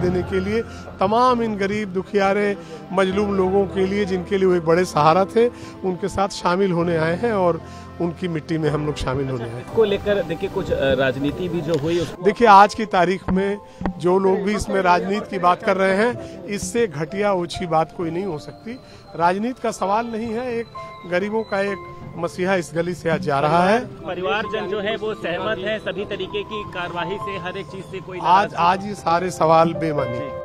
देने के लिए तमाम इन गरीब दुखियारे मजलूम लोगों के लिए जिनके लिए वो एक बड़े सहारा थे उनके साथ शामिल होने आए हैं और उनकी मिट्टी में हम लोग शामिल होने आए को लेकर देखिए कुछ राजनीति भी जो हुई देखिए आज की तारीख में जो लोग भी इसमें राजनीति की बात कर रहे हैं इससे घटिया ओछी बात कोई नहीं हो सकती। राजनीति का सवाल नहीं है एक गरीबों का एक मसीहा इस गली से आज जा रहा है। परिवार जन जो है वो सहमत है सभी तरीके की कार्यवाही से हर एक चीज़ से कोई आज आज ये सारे सवाल बेमानी।